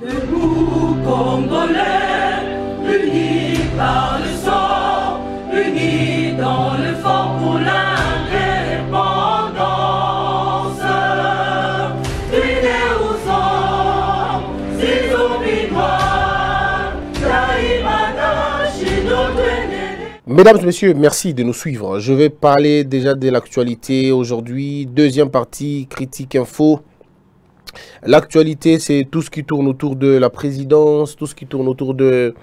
Debout, Congolais, unis par le sang, unis dans le fort pour l'indépendance. Unis aux hommes, Chinois, Mesdames et messieurs, merci de nous suivre. Je vais parler déjà de l'actualité aujourd'hui. Deuxième partie, critique info. L'actualité, c'est tout ce qui tourne autour de la présidence, tout ce qui tourne autour de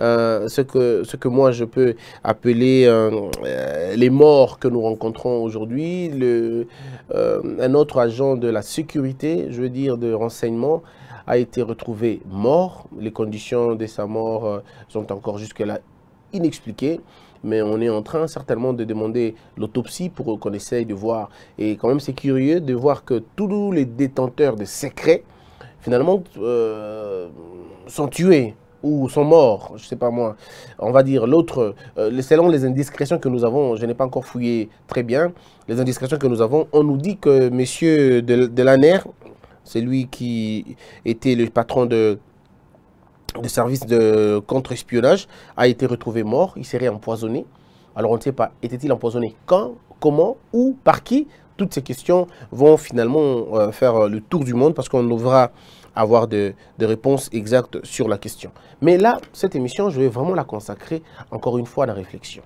euh, ce, que, ce que moi je peux appeler euh, euh, les morts que nous rencontrons aujourd'hui. Un autre agent de la sécurité, je veux dire de renseignement, a été retrouvé mort. Les conditions de sa mort sont encore jusque-là inexpliquées mais on est en train certainement de demander l'autopsie pour qu'on essaye de voir. Et quand même, c'est curieux de voir que tous les détenteurs de secrets, finalement, euh, sont tués ou sont morts, je ne sais pas moi. On va dire l'autre, euh, selon les indiscrétions que nous avons, je n'ai pas encore fouillé très bien, les indiscrétions que nous avons, on nous dit que monsieur de, de l'ANER, c'est lui qui était le patron de de service de contre-espionnage a été retrouvé mort, il serait empoisonné. Alors on ne sait pas, était-il empoisonné Quand Comment Où Par qui? Toutes ces questions vont finalement euh, faire le tour du monde parce qu'on devra avoir de, de, réponses exactes sur la question. Mais là, cette émission, je vais vraiment la consacrer encore une fois à la réflexion.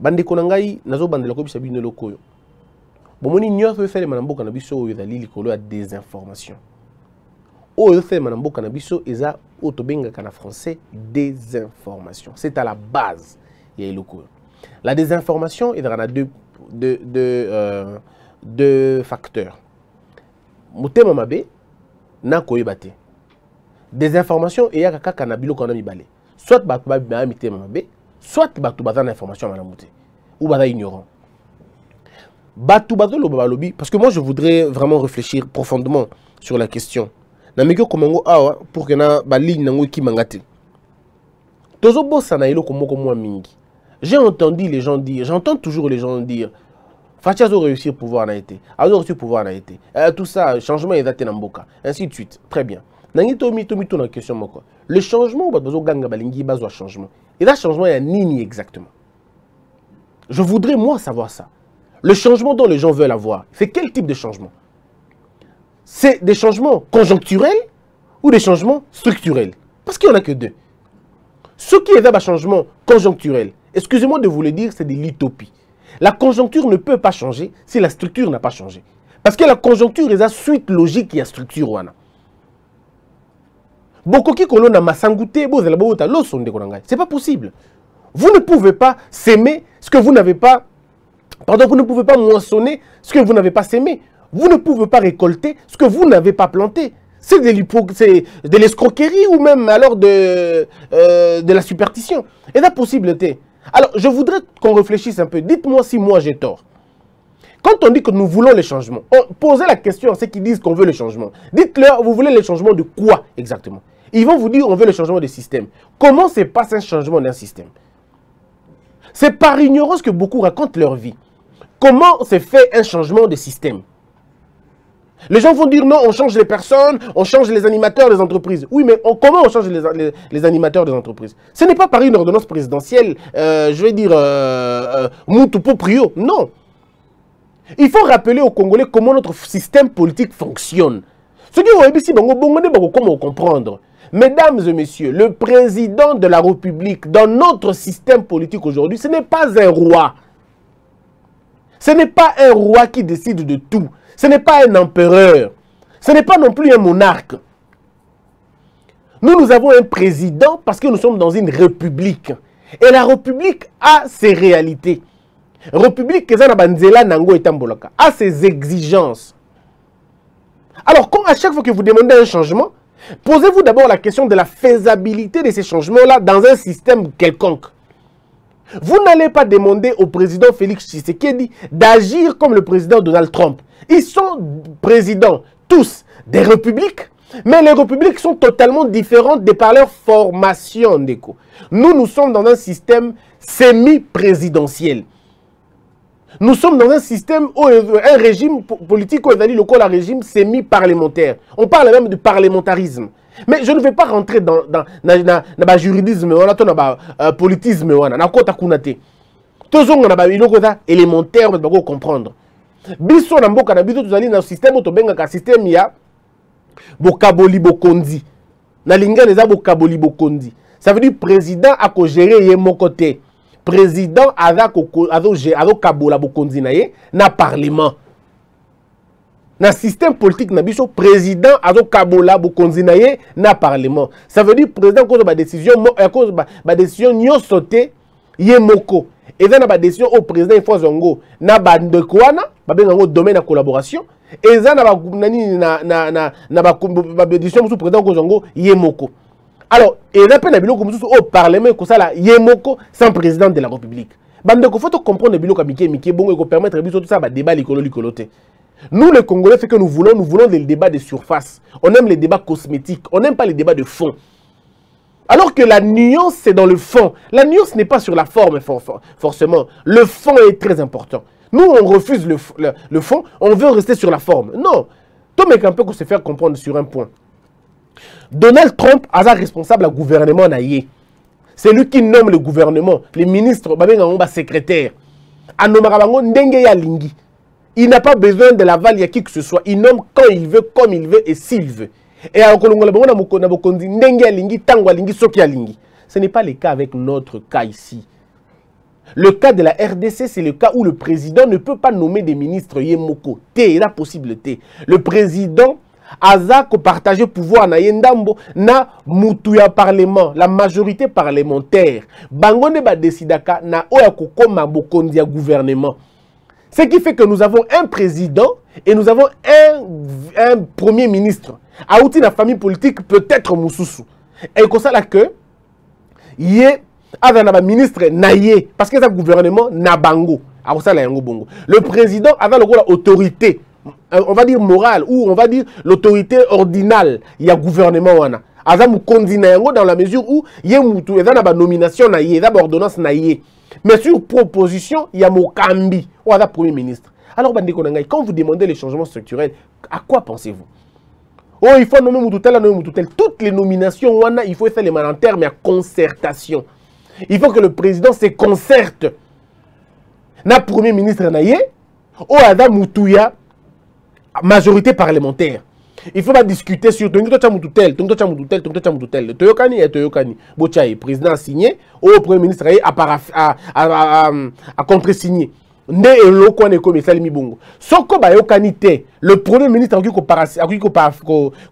bande konangai nazo bandela ko bisabi ne lokoyo bomoni nyonso efele manamboka na biso oyo ezali likolo ya désinformation oyo esalema na mboka na biso eza oyo tobengaka français désinformation c'est à la base ya eloko oyo la désinformation ezalaka na deux, deux, deux, euh, deux facteurs motema mabe na koyeba te désinformation eyaka kaka na biloko wana mibale soit bato babimaya mitema mabe soit bato baza na information ya malamu ou baza ignorant bato parce que moi je voudrais vraiment réfléchir profondément sur la question nameki okoma yango awa pour ke na baligne nango ekimanga te. Tozobosana eloko moko mwa mingi. J'ai entendu les gens dire j'entends toujours les gens dire faci azo réussir pouvoir na ye te azo réussir pouvoir na ye te euh, tout ça changement eza te na mboka ainsi de suite. Très bien. Nangi tomi tomituna question moko. Le changement bato bazoganga balingi bazwa changement. Eza changement ya nini exactement? Je voudrais moi savoir ça. Le changement dont les gens veulent avoir c'est quel type de changement? C'est des changements conjoncturels ou des changements structurels? Parce qu'il n'y en a que deux. Ce qui est un changement conjoncturel, excusez-moi de vous le dire, c'est de l'utopie. La conjoncture ne peut pas changer si la structure n'a pas changé. Parce que la conjoncture est la suite logique et structure. Bokoki kolona masangute, c'est pas possible. Vous ne pouvez pas s'aimer ce que vous n'avez pas. Pardon, vous ne pouvez pas moissonner ce que vous n'avez pas s'aimé vous ne pouvez pas récolter ce que vous n'avez pas planté. C'est de, l'escroquerie ou même alors de, euh, la superstition. Et la possibilité. Alors, je voudrais qu'on réfléchisse un peu. Dites-moi si moi j'ai tort. Quand on dit que nous voulons les changements, on, posez la question à ceux qui disent qu'on veut le changement. Dites-leur, vous voulez le changement de quoi exactement? Ils vont vous dire, on veut le changement de système. Comment se passe un changement d'un système? C'est par ignorance que beaucoup racontent leur vie. Comment se fait un changement de système? Les gens vont dire non, on change les personnes, on change les animateurs des entreprises. Oui, mais comment on change les, animateurs des entreprises? Ce n'est pas par une ordonnance présidentielle, euh, je vais dire, euh, euh, Prio. Non. Il faut rappeler aux Congolais comment notre système politique fonctionne. Ce qui est ici, comment comprendre. Mesdames et messieurs, le président de la République, dans notre système politique aujourd'hui, ce n'est pas un roi. Ce n'est pas un roi qui décide de tout. Ce n'est pas un empereur. Ce n'est pas non plus un monarque. Nous, nous avons un président parce que nous sommes dans une république. Et la république a ses réalités. République, a ses exigences. Alors, quand à chaque fois que vous demandez un changement, posez-vous d'abord la question de la faisabilité de ces changements-là dans un système quelconque. Vous n'allez pas demander au président Félix Tshisekedi d'agir comme le président Donald Trump. Ils sont présidents, tous, des républiques, mais les républiques sont totalement différentes de par leur formation. Nous, nous sommes dans un système semi-présidentiel. nous sommes dans un système un régime po- politique où le un régime semi-parlementaire on parle même de parlementarisme mais je ne vais pas rentrer dans dans na, na, na ba juridisme wana to na ba euh, politisme wana nakota kuna te tozonga na babiloko eza élémentaire bato bako comprendre. Biso na mboka na biso tozali na système oyo tobengaka système ya bokaboli bokonzi na lingana eza bokaboli bokonzi ça veut dire président akogere ye moko te. Président aza koko- azo- azokabola bokonzi na ye na parlement na système politique na biso président azokabola bokonzi na ye na parlement. Ça veut dire président kozwa badécision mo- eh, kozwa ba- badécision nyonso te ye moko. Eza na badécision oyo président ifo azwa yango na bandeko wana babenga yango domaine ya collaboration. Eza na ba- na na- na- na- badécision président kozwa yango ye moko. Alors eza mpe na biloko mosusu oyo parlement ekosala ye moko sans président de la république. Bandeko fo tocomprendre biloko ya mike mike bongo ekopermettre likolo likolo te nous les congolais ce que nous voulons nous voulons des débats de surface on aime les débats cosmétiques on n'aime pas les débats de fond alors que la nuance, c'est dans le fond. La nuance n'est pas sur la forme, for- for- forcément. Le fond est très important. Nous, on refuse le, fond, on veut rester sur la forme. Non. Tom un peu qu'on se faire comprendre sur un point. Donald Trump a sa responsable à gouvernement naïe. C'est lui qui nomme le gouvernement, les ministres, babenga secrétaire. Anomaka bango ndenge lingi. Il n'a pas besoin de l'aval ya qui que ce soit. Il nomme quand il veut, comme il veut et s'il veut. Et alingi. Ce n'est pas le cas avec notre cas ici. Le cas de la RDC, c'est le cas où le président ne peut pas nommer des ministres Yemoko. T, la possibilité. Le président aza partager pouvoir na ye ndambo na mutu ya parlement la majorité parlementaire bango badesidaka na oyo ya kokoma bokonzi ya gouvernement ce qui fait que nous avons un président et nous avons un, un premier ministre. Auti na famille politique peut-être mosusu ekosala que ye aza na baministre na ye parce que eza gouvernement na bango akosala yango bongo. Le président aza lokola autorité euh, on va dire morale ou on va dire l'autorité ordinale. Ya gouvernement wana. Aza mokonzi na yango dans la mesure où ye mutu eza na banomination na ye eza baordonnance na ye mais sur proposition ya mokambi oyo aza premier ministre alors quand vous demandez les changements structurels à quoi pensez-vous? Oh, il faut nommer Moutoutel, nommer Moutoutel. Toutes les nominations, il faut faire les en termes de concertation. Il faut que le président se concerte. Na premier ministre naye, ou ada Moutouya, majorité parlementaire. Il faut pas discuter sur Tongi Tocha Moutoutel, Tongi Tocha Moutoutel, Tongi Tocha Moutoutel. Toyokani et Toyokani. Bochaye, président a signé, au premier ministre aye a, paraf- a, a, a, a, a contre-signé. nde eloko wana ekomi esalemi bongo soko bayokani te le premier ministre akoki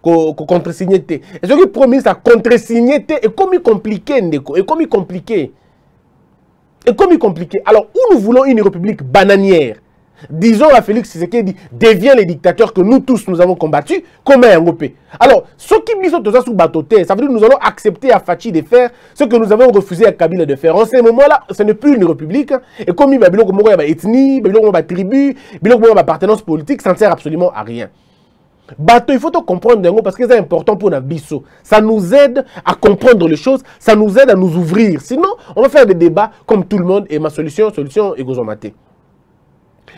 kocontresigne te e soki premier ministre acontresigne te ekomi compliqué ndeko ekomi compliqué ekomi compliqué alors où nous voulons une république bananière? Disons à Félix Tshisekedi devient le dictateur que nous tous nous avons combattu comment yango pe alors soki biso toza sous bateau te ça veut dire que nous allons accepter à Fachi de faire ce que nous avons refusé à Kabila de faire. En ce moment là ce n'est plus une république et comme il y a ba ethnie moko ya ba tribu moko ya ba appartenance politique ça ne sert absolument à rien. Bateau il faut te comprendre parce que c'est important pour na biso ça nous aide à comprendre les choses ça nous aide à nous ouvrir. Sinon on va faire des débats comme tout le monde et ma solution solution ekozoma te wana eza nanu yango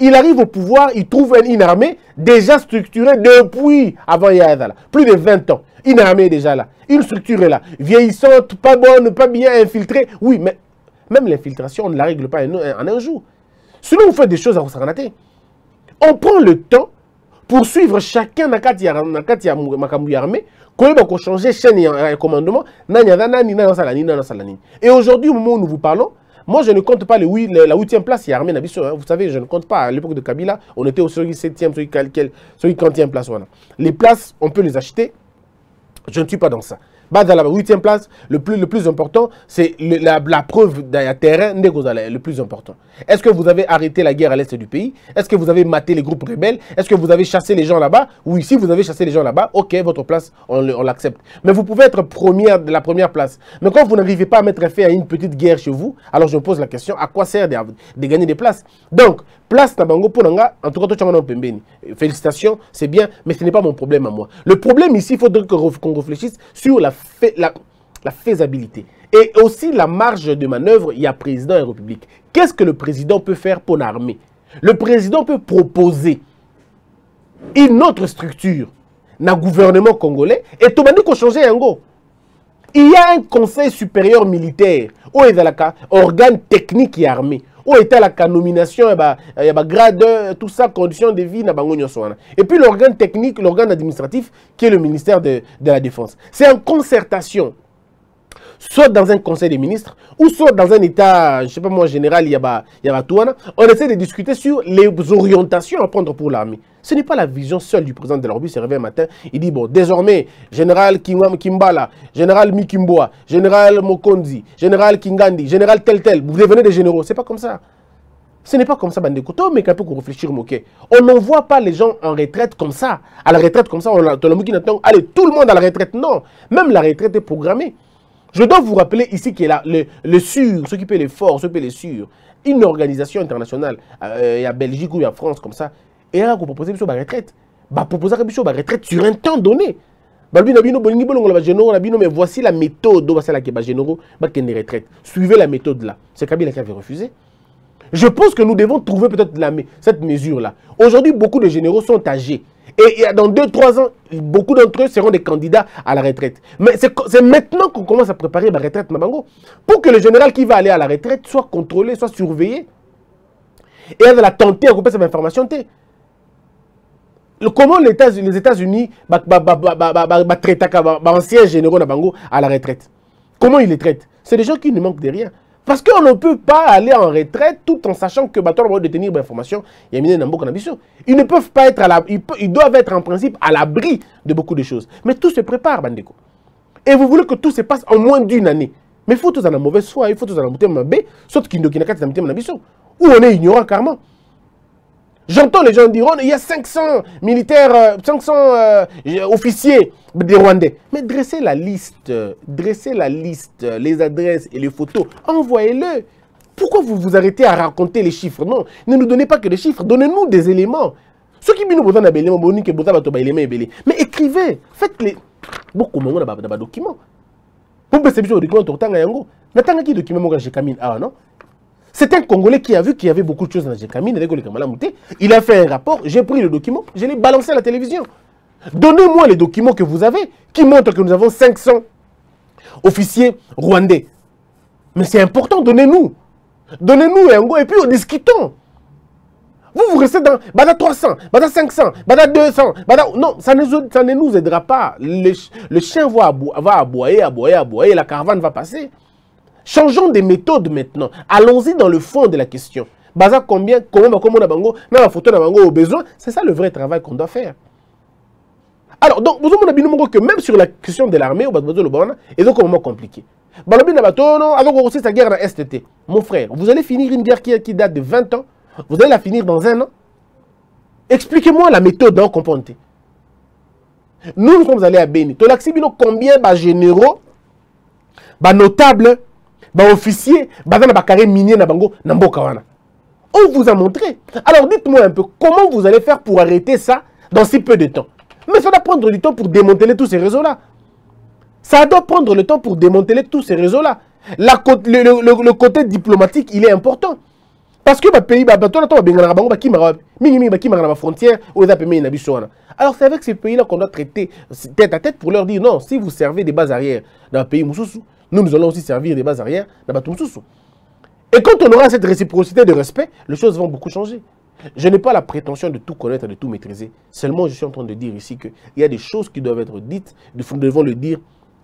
il arrive au pouvoir, il trouve une armée déjà structurée depuis avant Yazala. Plus de 20 ans. Une armée déjà là. Une structure là. Vieillissante, pas bonne, pas bien infiltrée. Oui, mais même l'infiltration, on ne la règle pas en un, jour. Sinon, on fait des choses à Rosaranaté. On prend le temps pour suivre chacun na kati ya kati ya armée koyeba changer chaîne ya ya commandement nani asala nini et aujourd'hui au moment où nous vous parlons moi je ne compte pas le la huitième place il y a armée na biso hein. vous savez je ne compte pas. À l'époque de Kabila on était au sur septième sur quel sur 40e place les places on peut les acheter. Je ne suis pas dans ça bas à la huitième place, le plus, le plus important, c'est la, la preuve d'un terrain, le plus important. Est-ce que vous avez arrêté la guerre à l'est du pays? Est-ce que vous avez maté les groupes rebelles? Est-ce que vous avez chassé les gens là-bas? Oui, si vous avez chassé les gens là-bas, ok, votre place, on, l'accepte. Mais vous pouvez être première de la première place. Mais quand vous n'arrivez pas à mettre fin à une petite guerre chez vous, alors je me pose la question, à quoi sert de, de gagner des places? Donc, place na bango pour nanga, en tout cas. Félicitations, c'est bien, mais ce n'est pas mon problème à moi. Le problème ici, il faudrait qu'on réfléchisse sur la, la, faisabilité. Et aussi la marge de manœuvre, il y a président et république. Qu'est-ce que le président peut faire pour l'armée Le président peut proposer une autre structure na gouvernement congolais et tout qu'on changer yango. Il y a un conseil supérieur militaire organe technique et armé. Où est la nomination, il y a il y a grade, tout ça, conditions de vie, et puis l'organe technique, l'organe administratif qui est le ministère de, la Défense. C'est en concertation soit dans un conseil des ministres, ou soit dans un état, je ne sais pas moi, général, il y a, ba- y a ba on essaie de discuter sur les orientations à prendre pour l'armée. Ce n'est pas la vision seule du président de l'Orbis, il se réveille un matin, il dit, bon, désormais, général Kimbala, général Mikimboa, général Mokondi, général Kingandi, général tel tel, vous devenez des généraux. C'est pas comme ça. Ce n'est pas comme ça, Bandeko. Toi, mais qu'on réfléchir, moqué. On n'envoie pas les gens en retraite comme ça. À la retraite comme ça, on a, allez, tout le monde à la retraite. Non. Même la retraite est programmée. Je dois vous rappeler ici qu'il y a la- le, le SUR, ceux qui paient les forts, ceux qui paient les SUR, une organisation internationale, euh, il y a Belgique ou il y a France comme ça, et là, vous proposez la retraite. Bah, proposer la retraite sur un temps donné. Balbi na bino, bolingi bolongo la ba généraux na mais voici la méthode dont va la ba généraux, ba kende retraite. Suivez la méthode là. C'est Kabila qui avait refusé. Je pense que nous devons trouver peut-être cette mesure-là. Aujourd'hui, beaucoup de généraux sont âgés. Et, dans 2-3 ans, beaucoup d'entre eux seront des candidats à la retraite. Mais c'est maintenant qu'on commence à préparer la retraite, Nabango. Pour que le général qui va aller à la retraite soit contrôlé, soit surveillé. Et elle va la tenter à couper cette information comment les États-Unis États traitent anciens généraux à la retraite Comment ils les traitent? C'est des gens qui ne manquent de rien. Parce qu'on ne peut pas aller en retraite tout en sachant que Bator va détenir l'information. Ils ne peuvent pas être ils, doivent être en principe à l'abri de beaucoup de choses. Mais tout se prépare, Bandeko. Et vous voulez que tout se passe en moins d'une année. Mais il faut tous en la mauvaise foi, il faut tous en la mauvaise foi, sauf qu'il n'y a qu'à la mauvaise Ou on est ignorant carrément. J'entends les gens dire, oh, il y a 500 militaires, euh, 500 euh, officiers des Rwandais. Mais dressez la liste, euh, dressez la liste, euh, les adresses et les photos, envoyez-le. Pourquoi vous vous arrêtez à raconter les chiffres? Non, ne nous donnez pas que des chiffres, donnez-nous des éléments. Ceux qui nous besoin d'éléments, mais écrivez, faites les... Beaucoup de documents. Pour faire des documents, qui document, c'est un Congolais qui a vu qu'il y avait beaucoup de choses dans Jekamine, Kamala Mouté. Il a fait un rapport, j'ai pris le document, je l'ai balancé à la télévision. Donnez-moi les documents que vous avez qui montrent que nous avons 500 officiers rwandais. Mais c'est important, donnez-nous. Donnez-nous un et puis discutons. Vous, vous restez dans bada 300, bada 500, bada 200. Bada... Non, ça ne, ça ne nous aidera pas. Le, chien va aboyer, aboyer, aboyer, la caravane va passer. Changeons des méthodes maintenant. Allons-y dans le fond de la question. Baza combien, comment, comment on a la photo on a bango au besoin, c'est ça le vrai travail qu'on doit faire. Alors, donc, vous avez que même sur la question de l'armée, au Bazo le Bana, c'est un moment compliqué. Na guerre. Mon frère, vous allez finir une guerre qui, qui date de 20 ans, vous allez la finir dans un an. Expliquez-moi la méthode dans comprendre. Nous, nous sommes allés à Béni. Tolaxi bino combien de généraux, de notables, officiers baza na bakare minier na bango wana. On vous a montré. Alors dites-moi un peu comment vous allez faire pour arrêter ça dans si peu de temps? Mais ça doit prendre du temps pour démanteler tous ces réseaux là ça doit prendre le temps pour démanteler tous ces réseaux là La, le, le, le, côté diplomatique il est important. Parce que pays na biso wana. Alors c'est avec ces pays là qu'on doit traiter tête à tête pour leur dire non si vous servez des bases arrières dans un pays mosusu nous, nous allons aussi servir des bases arrières dans Et quand on aura cette réciprocité de respect, les choses vont beaucoup changer. Je n'ai pas la prétention de tout connaître, de tout maîtriser. Seulement, je suis en train de dire ici qu'il y a des choses qui doivent être dites. Nous devons le dire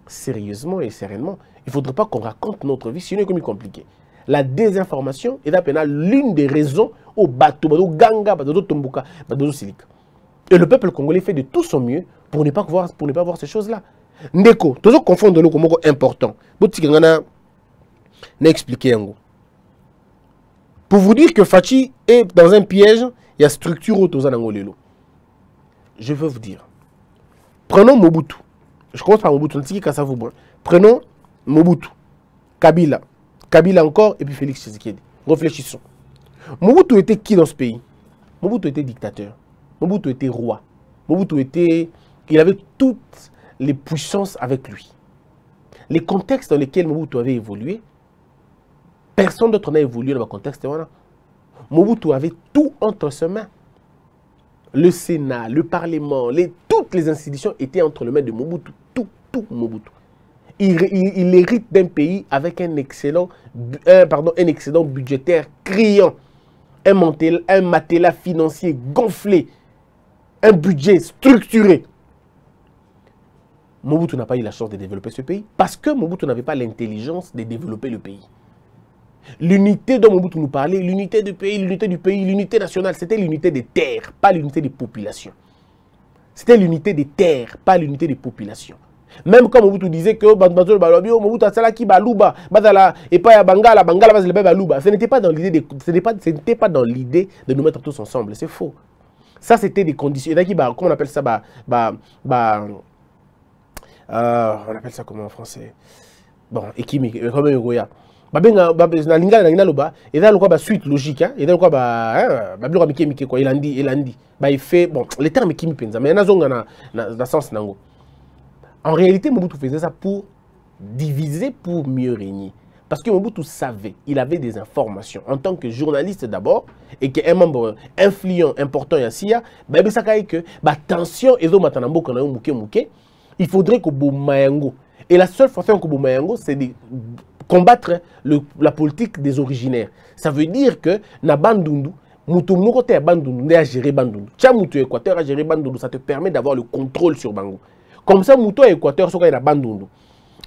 sérieusement et sereinement. Il ne faudrait pas qu'on raconte notre vie, sinon c'est compliqué. La désinformation est l'une des raisons au bateau, au ganga, au tombuka, au silika. Et le peuple congolais fait de tout son mieux pour ne pas voir ces choses-là. Ndeko tozoconfondre eloko moko important. Pour vous dire que fachi est dans un piège il y a structure oyo toza nango je veux vous dire prenons mobutu. Je commence par mobutu prenons mobutu kabila. Kabila encore et puis félix tshisekedi. Réfléchissons. Mobutu était qui dans ce pays? Mobutu était dictateur. Mobutu était roi. Mobutu était il avait toutes les puissances avec lui. Les contextes dans lesquels Mobutu avait évolué, personne d'autre n'a évolué dans le contexte. Voilà. Mobutu avait tout entre ses mains. Le Sénat, le Parlement, toutes les institutions étaient entre les mains de Mobutu. Tout, tout Mobutu. Il, hérite d'un pays avec un excellent, un, pardon, un excédent budgétaire criant, un matelas financier gonflé, un budget structuré. Mobutu n'a pas eu la chance de développer ce pays parce que Mobutu n'avait pas l'intelligence de développer le pays. L'unité dont Mobutu nous parlait, l'unité du pays, l'unité du pays, l'unité nationale, c'était l'unité des terres, pas l'unité des populations. C'était l'unité des terres, pas l'unité des populations. Même quand Mobutu disait que Mobutu a qui baluba, bazala et pas bangala, bangala ce n'était pas dans l'idée de pas pas dans l'idée de nous mettre tous ensemble, c'est faux. Ça c'était des conditions. Et comment on appelle ça bah, bah, bah, euh, on appelle ça comment en français? Bon ekimi comme yokoya babenga na lingala na ngina loba eza lokwa ba suite logique eza lokwa ba ba biloko mike mike quoi elandi elandi ba effet bon les termes ekimi penza mais nazonga na na, na sens nango. En réalité Mobutu faisait ça pour diviser pour mieux régner. Parce que Mobutu savait, il avait des informations. En tant que journaliste d'abord et qu'un membre influent, important, il y a bah, ça que bah, tension, et il faudrait que Boumayango. Et la seule façon que Boumayango, c'est de combattre la politique des originaires. Ça veut dire que na Bandundu, Moutou Moko te Bandundu, a géré Bandundu. Tia Moutou Équateur a géré Bandundu, ça te permet d'avoir le contrôle sur Bango. Comme ça, Moutou Équateur, soit na Bandundu.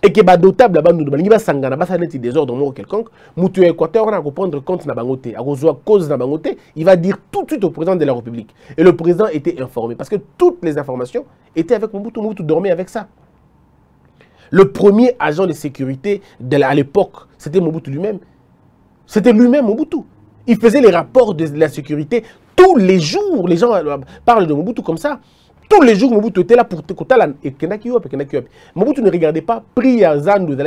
Et que ba dotable la Bandundu, ba sangana, ba saneti désordre moko quelconque, Moutou Équateur, on a prendre compte na Bangote, à cause na Bangote, il va dire tout de suite au président de la République. Et le président était informé parce que toutes les informations était avec Mobutu. Mobutu dormait avec ça. Le premier agent de sécurité de à l'époque, c'était Mobutu lui-même. C'était lui-même Mobutu. Il faisait les rapports de la sécurité tous les jours. Les gens parlent de Mobutu comme ça. Tous les jours, Mobutu était là pour te Mobutu ne regardait pas Priya Zandu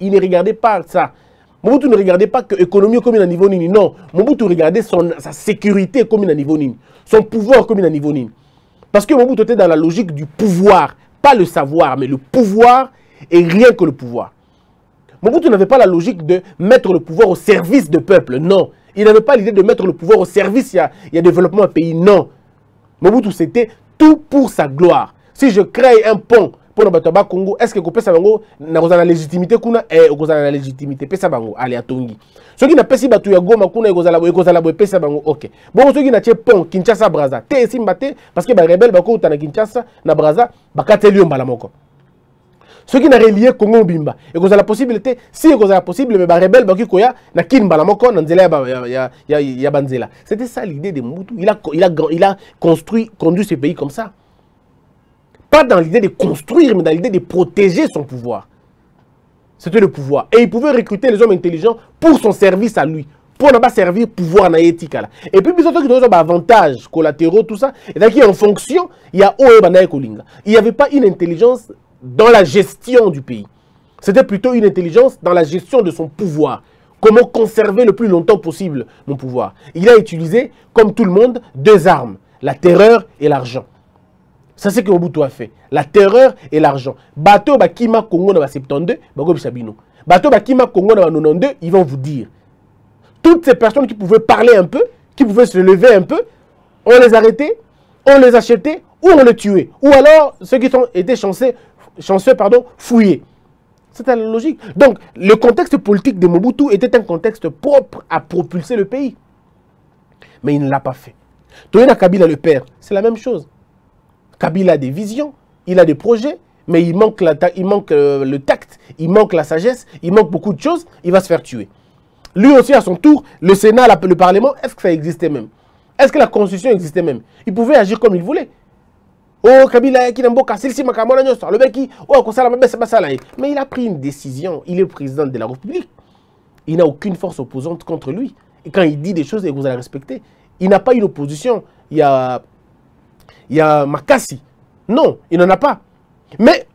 Il ne regardait pas ça. Mobutu ne regardait pas que l'économie comme à niveau nini. Non. Mobutu regardait son, sa sécurité comme à niveau nini. Son pouvoir comme à niveau nini. Parce que Mobutu était dans la logique du pouvoir, pas le savoir, mais le pouvoir et rien que le pouvoir. Mobutu n'avait pas la logique de mettre le pouvoir au service du peuple, non. Il n'avait pas l'idée de mettre le pouvoir au service, il y a, y a développement un pays, non. Mobutu, c'était tout pour sa gloire. Si je crée un pont pour le Bataba Congo, est-ce que kopesa bango na la légitimité kuna? Eh kozala la légitimité pesa bango ali atongi. Soki na pesi batu ya Goma kuna ekozala ekozala bo pesa bango OK. Bon soki na tie pont Kinshasa Brazza, te esimba te parce que ba rebelle bako na Kinshasa na Brazza bakateli mbala moko. soki na relie congo mobimba ekozala possibilité si ekozala possible me barebele bakoki koya na moko na nzela ya, ya, ya, banzela c'était ça l'idée de mobutu il a, il, a, il a construit conduit ce pays comme ça pas dans l'idée de construire, mais dans l'idée de protéger son pouvoir. C'était le pouvoir. Et il pouvait recruter les hommes intelligents pour son service à lui. Pour ne pas servir pouvoir na éthique. Et puis, il y a des avantages collatéraux, tout ça. Et donc, en fonction, il y a Il n'y avait pas une intelligence dans la gestion du pays. C'était plutôt une intelligence dans la gestion de son pouvoir. Comment conserver le plus longtemps possible mon pouvoir. Il a utilisé, comme tout le monde, deux armes, la terreur et l'argent. Ça, c'est ce que Mobutu a fait. La terreur et l'argent. Bateau Bakima Congo dans 72, Bago Bishabino. Bateau Bakima Congo dans 92, ils vont vous dire. Toutes ces personnes qui pouvaient parler un peu, qui pouvaient se lever un peu, on les arrêtait, on les achetait ou on les tuait. Ou alors, ceux qui sont, étaient chanceux, chanceux pardon, fouillés. C'était la logique. Donc, le contexte politique de Mobutu était un contexte propre à propulser le pays. Mais il ne l'a pas fait. Toyena Kabila, le père, c'est la même chose. Kabila a des visions, il a des projets, mais il manque, la, il manque euh, le tact, il manque la sagesse, il manque beaucoup de choses, il va se faire tuer. Lui aussi, à son tour, le Sénat, le Parlement, est-ce que ça existait même? Est-ce que la Constitution existait même? Il pouvait agir comme il voulait. Oh, Kabila ayaki na mboka asilisi makambo wana nyonso alobaki oyo akosala mabe basala ye mais il a pris une décision. Il est président de la république. Il n'a aucune force opposante contre lui. Et quand il dit des choses vous allez respecter il n'a pas une opposition. Il y a il y a Makassi. Non il n'en a pas. Mais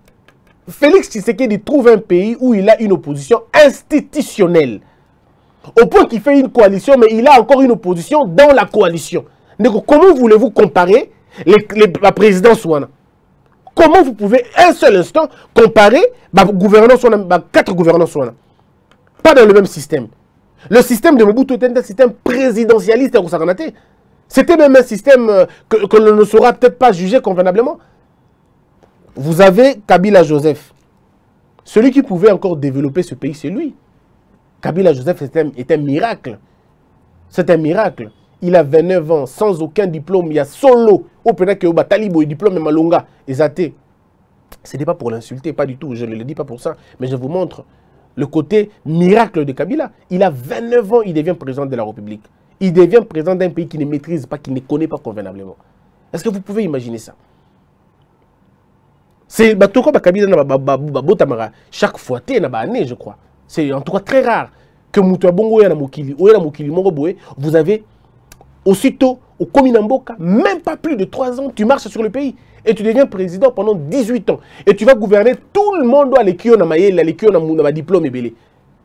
Félix Tshisekedi trouve un pays où il a une opposition institutionnelle. Au point qu'il fait une coalition mais il a encore une opposition dans la coalition. Donc comment voulez-vous comparer la présidence wana. Comment vous pouvez un seul instant comparer quatre gouvernances wana? Pas dans le même système. Le système de Mobutu était un système présidentialiste c'était même un système euh, que, que l'on ne saura peut-être pas juger convenablement. Vous avez Kabila Joseph. Celui qui pouvait encore développer ce pays c'est lui. Kabila Joseph est un, est un miracle. C'est un miracle il a 29 ans, sans aucun diplôme, il y a solo, au que Talibo, diplôme Malonga, Ezate. Ce n'est pas pour l'insulter, pas du tout, je ne le dis pas pour ça, mais je vous montre le côté miracle de Kabila. Il a 29 ans, il devient président de la République. Il devient président d'un pays qui ne maîtrise pas, qui ne connaît pas convenablement. Est-ce que vous pouvez imaginer ça? C'est Kabila chaque fois, je crois. C'est en tout cas très rare que Moutouabongo vous avez Aussitôt, au Kominamboka, même pas plus de 3 ans, tu marches sur le pays. Et tu deviens président pendant 18 ans. Et tu vas gouverner tout le monde à l'équipe na mayel, à l'équipe na diplôme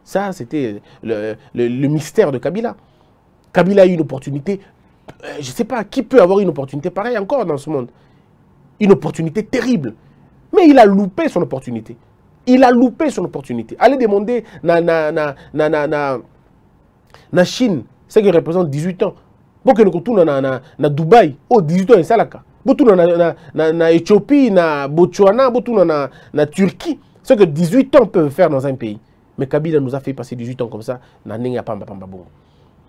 Ça, c'était le, le, mystère de Kabila. Kabila a eu une opportunité. Euh, je ne sais pas, qui peut avoir une opportunité pareille encore dans ce monde? Une opportunité terrible. Mais il a loupé son opportunité. Il a loupé son opportunité. Allez demander na, na, na, na, na, Chine, ce qui représente 18 ans. Bokende kotuna na, na, na dubai. Oyo 18 ans esalaka botuna na, na, na, na éthiopie na botswana na, na turquie. Ce que 18 ans peuvent faire dans un pays. Mais kabila nous a fait passer 18 ans comme ça na ndenge pamba pamba bongo.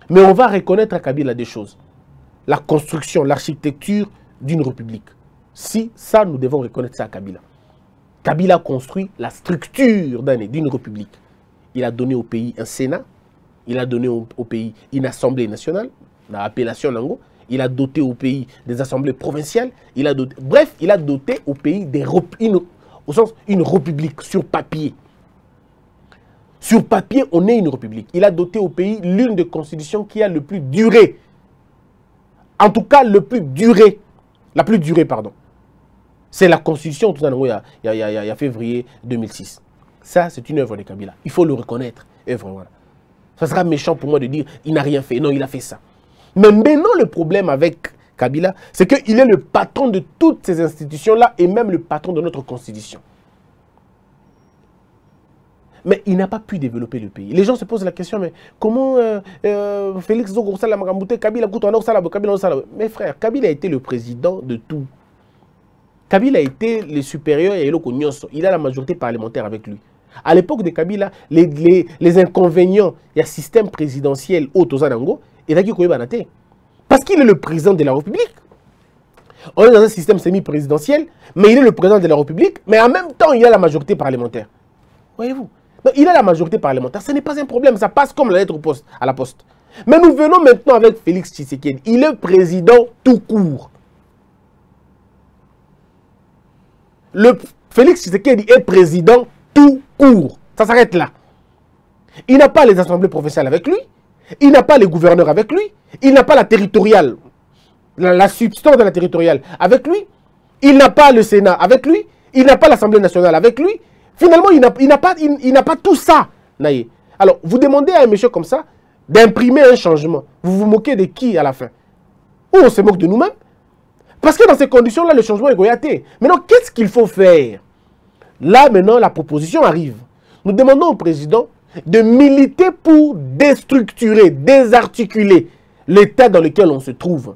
Mais on va reconnaître à kabila des choses. La construction l'architecture d'une république. Si ça nous devons reconnaître ça à kabila. Kabila construit la structure d'une république. Il a donné au pays un sénat. Il a donné au, au pays une assemblée nationale Nango. Il a doté au pays des assemblées provinciales. Il a doté, bref, il a doté au pays des, une, au sens une république sur papier. Sur papier, on est une république. Il a doté au pays l'une des constitutions qui a le plus duré. En tout cas, le plus duré. La plus durée, pardon. C'est la constitution, tout y a, il y a, février 2006. Ça, c'est une œuvre de Kabila. Il faut le reconnaître. Œuvre. Ça sera méchant pour moi de dire il n'a rien fait. Non, il a fait ça. Mais maintenant, le problème avec Kabila, c'est qu'il est le patron de toutes ces institutions-là et même le patron de notre constitution. Mais il n'a pas pu développer le pays. Les gens se posent la question, mais comment euh, euh, Félix Zogo Kabila Kabila Mes frères, Kabila a été le président de tout. Kabila a été le supérieur Il a la majorité parlementaire avec lui. À l'époque de Kabila, les inconvénients, il y a système présidentiel au Tozanango, ezalaki koyebana te parce qu'il est le président de la république. On est dans un système semi-présidentiel mais il est le président de la république mais en même temps il a la majorité parlementaire. Voyez-vous? Il a la majorité parlementaire. Ce n'est pas un problème. Ça passe comme la lettre au poste, à la poste. Mais nous venons maintenant avec Félix Tshisekedi. Il est président tout court. Félix Tshisekedi est président tout court. Ça s'arrête là. Il n'a pas les assemblées provinciales avec lui il n'a pas les gouverneurs avec lui. Il n'a pas la territoriale, la, substance de la territoriale avec lui. Il n'a pas le Sénat avec lui. Il n'a pas l'Assemblée nationale avec lui. Finalement, il n'a pas, pas tout ça. Alors, vous demandez à un monsieur comme ça d'imprimer un changement. Vous vous moquez de qui à la fin? Ou on se moque de nous-mêmes? Parce que dans ces conditions-là, le changement est goyaté. Maintenant, qu'est-ce qu'il faut faire? Là, maintenant, la proposition arrive. Nous demandons au président de militer pour déstructurer, désarticuler l'état dans lequel on se trouve,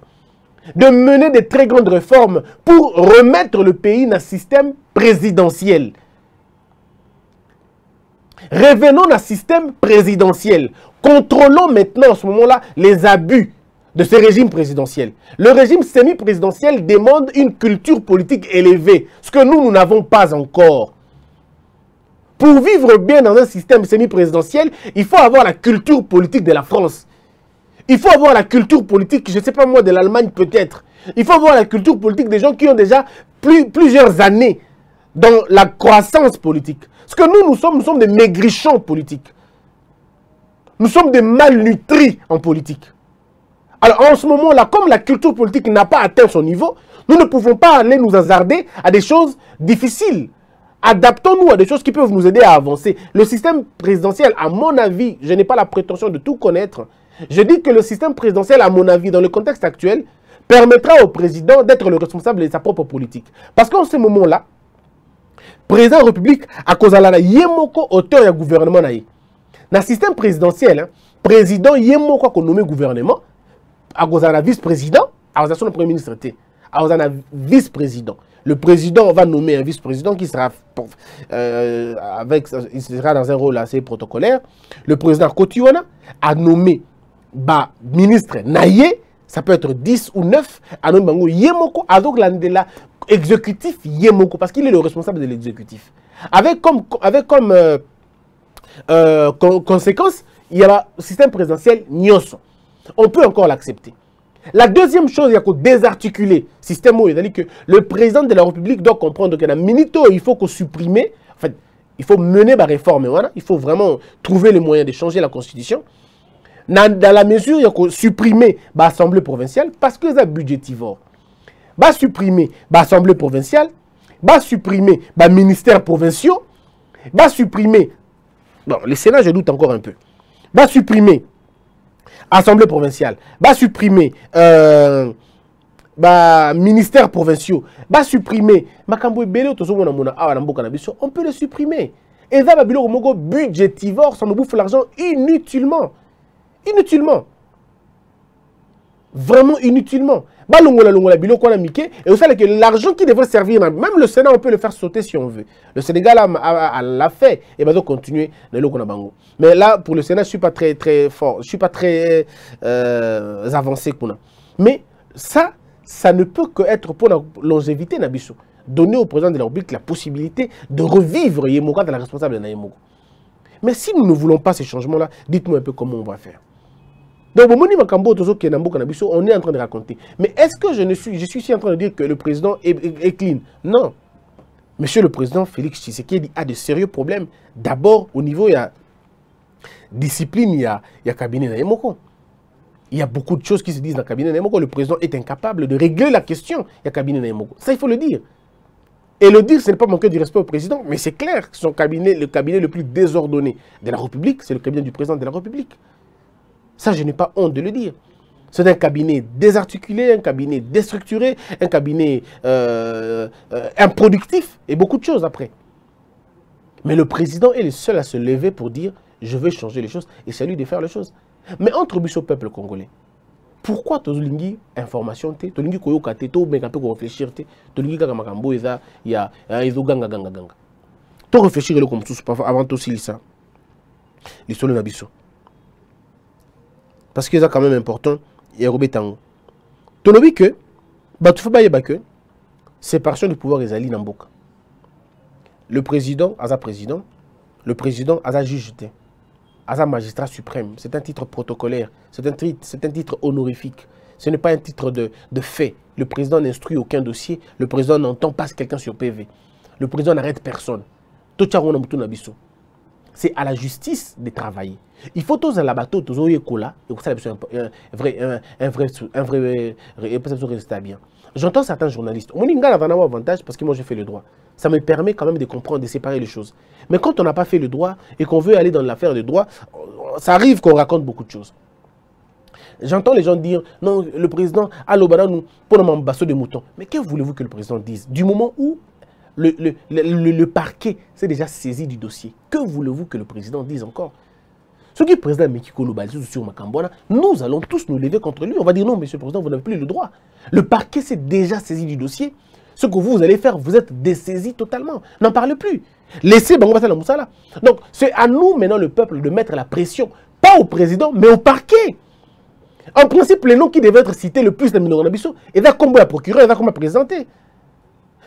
de mener de très grandes réformes pour remettre le pays dans un système présidentiel. Revenons dans un système présidentiel. Contrôlons maintenant en ce moment-là les abus de ce régime présidentiel. Le régime semi-présidentiel demande une culture politique élevée, ce que nous, nous n'avons pas encore. Pour vivre bien dans un système semi-présidentiel, il faut avoir la culture politique de la France. Il faut avoir la culture politique, je ne sais pas moi, de l'Allemagne peut-être. Il faut voir la culture politique des gens qui ont déjà plus, plusieurs années dans la croissance politique. Ce que nous, nous sommes, nous sommes des maigrichons politiques. Nous sommes des malnutris en politique. Alors en ce moment-là, comme la culture politique n'a pas atteint son niveau, nous ne pouvons pas aller nous hasarder à des choses difficiles. Adaptons-nous à des choses qui peuvent nous aider à avancer. Le système présidentiel, à mon avis, je n'ai pas la prétention de tout connaître. Je dis que le système présidentiel, à mon avis, dans le contexte actuel, permettra au président d'être le responsable de sa propre politique. Parce qu'en ce moment-là, président de la République, à cause de la yemoko auteur du gouvernement, dans le système présidentiel, hein, président yemoko a nommé gouvernement, à cause de la vice-président, à cause de premier ministre, à cause de la vice-président. Le président va nommer un vice-président qui sera euh, avec, il sera dans un rôle assez protocolaire. Le président Kotiwana a nommé bah, ministre Naye, ça peut être 10 ou 9, a nommé Bango Yemoko, donc l'andela exécutif Yemoko, parce qu'il est le responsable de l'exécutif. Avec comme, avec comme euh, euh, conséquence, il y a le système présidentiel Nyoso. On peut encore l'accepter. La deuxième chose, il y a que désarticuler le système où que le président de la République doit comprendre que dans minito, il faut qu'on supprime, en fait, il faut mener la réforme, voilà, il faut vraiment trouver les moyens de changer la constitution. Dans, la mesure, il y a que supprimer l'Assemblée provinciale parce que c'est budgétivore. Va supprimer l'Assemblée provinciale, va supprimer les ministères provinciaux, va supprimer, bon, le Sénat, je doute encore un peu, va supprimer Assemblée provinciale, va supprimer euh, ministères provinciaux, va supprimer on peut le supprimer. Et ça va budgétivore, ça nous bouffe l'argent inutilement. Inutilement. Vraiment inutilement. Et vous savez que l'argent qui devrait servir, même le Sénat, on peut le faire sauter si on veut. Le Sénégal l'a fait et va donc continuer Mais là, pour le Sénat, je ne suis pas très, très fort, je ne suis pas très euh, avancé. Mais ça, ça ne peut qu'être pour la longévité Nabiso. Donner au président de la République la possibilité de revivre Yemoka dans la responsable de Yemoka. Mais si nous ne voulons pas ces changements-là, dites-moi un peu comment on va faire. Donc, on est en train de raconter. Mais est-ce que je, ne suis, je suis en train de dire que le président est, clean? Non. Monsieur le président Félix Tshisekedi a de sérieux problèmes. D'abord, au niveau, il y a discipline, il y a, il y a cabinet Naemoko. Il y a beaucoup de choses qui se disent dans le cabinet Naemoko. Le président est incapable de régler la question. Il y a cabinet Naemoko. Ça, il faut le dire. Et le dire, ce n'est pas manquer du respect au président, mais c'est clair que son cabinet, le cabinet le plus désordonné de la République, c'est le cabinet du président de la République. Ça, je n'ai pas honte de le dire. C'est un cabinet désarticulé, un cabinet déstructuré, un cabinet euh, euh, improductif et beaucoup de choses après. Mais le président est le seul à se lever pour dire je veux changer les choses et c'est lui de faire les choses. Mais entre au peuple congolais, pourquoi tozolingi information te tolingi koyoka te to meka pe ko réfléchir te tolingi kaka makambo eza ya ezo ganga ganga to réfléchir le comme tout avant to silisa lisolo na biso parce que c'est quand même important et robetango tolobi que bato fa bayeba que séparation du pouvoir ezali na mboka le président aza président le président aza juge te aza magistrat suprême. C'est un titre protocolaire. C'est un un titre honorifique. Ce n'est pas un titre de, de fait. Le président n'instruit aucun dossier. Le président n'entend pas quelqu'un sur PV le président n'arrête personne. Na c'est à la justice de travailler. Il faut tous la bateau, tous les cola, et ça un vrai, un vrai, un vrai, résultat bien. J'entends certains journalistes. Mon a un avantage parce que moi j'ai fait le droit. Ça me permet quand même de comprendre, de séparer les choses. Mais quand on n'a pas fait le droit et qu'on veut aller dans l'affaire de droit, ça arrive qu'on raconte beaucoup de choses. J'entends les gens dire, non, le président, allô, nous, pour un de mouton. Mais que voulez-vous que le président dise? Du moment où le, le, le, le parquet s'est déjà saisi du dossier. Que voulez-vous que le président dise encore? Ce qui président Mekiko sur Makambona, nous allons tous nous lever contre lui. On va dire non, monsieur le président, vous n'avez plus le droit. Le parquet s'est déjà saisi du dossier. Ce que vous allez faire, vous êtes dessaisi totalement. N'en parlez plus. Laissez Bango la Moussala. Donc, c'est à nous maintenant, le peuple, de mettre la pression, pas au président, mais au parquet. En principe, les noms qui devaient être cités le plus dans Minoranabissou, et là, comme la procureure, et la présenter.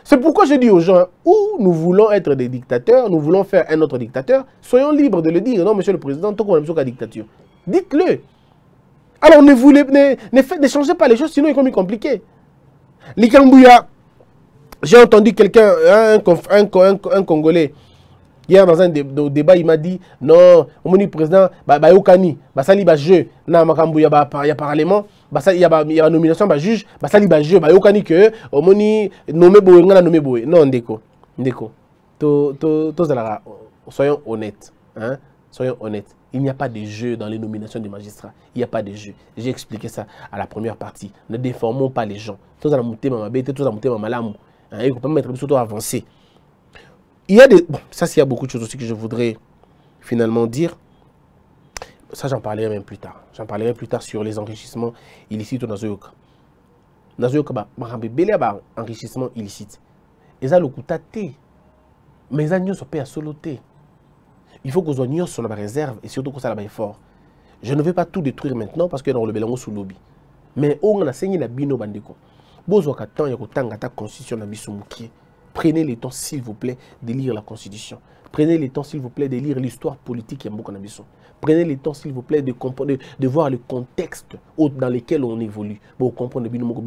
C'est pourquoi je dis aux gens, où nous voulons être des dictateurs, nous voulons faire un autre dictateur, soyons libres de le dire. Non, monsieur le président, tant qu'on aime la dictature. Dites-le. Alors ne voulez, ne, ne, changez pas les choses, sinon il est compliqué. Likambouya, j'ai entendu quelqu'un, un, un, un, Congolais, hier dans un débat, il m'a dit non, au président, bah, bah, yokani, bah, sali, bah, jeu, na makambouya, bah, il y a parlement, il y a, il y a nomination, bah, juge, bah, sali, bah, jeu, bah, yokani que, au moni, nommé boye, ngana nommé boye. Non, ndeko, ndeko. To, to, to, soyons honnêtes, hein, soyons honnêtes. Il n'y a pas de jeu dans les nominations des magistrats. Il n'y a pas de jeu. J'ai expliqué ça à la première partie. Ne déformons pas les gens. Tous à monter ma bête, tous à monter ma malamou. Il ne faut pas mettre surtout avancer. Il y a des. Bon, ça, il y a beaucoup de choses aussi que je voudrais finalement dire. Ça, j'en parlerai même plus tard. J'en parlerai plus tard sur les enrichissements illicites au Nazoyoka. Nazoyoka, bah, belé bah, enrichissement illicite. Et ça, le coup, Mais ça, nous, peut à soloter il faut que nous sur la réserve et surtout que ça là fort. Je ne vais pas tout détruire maintenant parce que dans le bélango sous lobby. Mais on a saigné la bino bandeko. Bozwaka temps ya kotanga ta constitution na Prenez le temps s'il vous plaît de lire la constitution. Prenez le temps s'il vous plaît de lire l'histoire politique ya mboka na biso. Prenez le temps s'il vous plaît de voir le contexte dans lequel on évolue. Pour comprendre biloko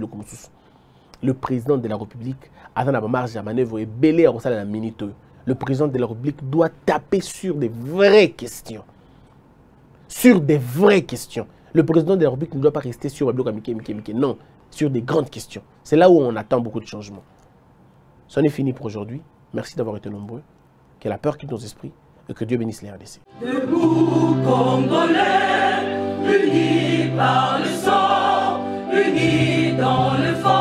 Le président de la République a la marge à manœuvre et belé à la minute le président de la République doit taper sur des vraies questions. Sur des vraies questions. Le président de la République ne doit pas rester sur. Non, sur des grandes questions. C'est là où on attend beaucoup de changements. C'en est fini pour aujourd'hui. Merci d'avoir été nombreux. Que la peur quitte nos esprits que Dieu bénisse les RDC. Debout, Congolais, unis par le sang, unis dans le fort.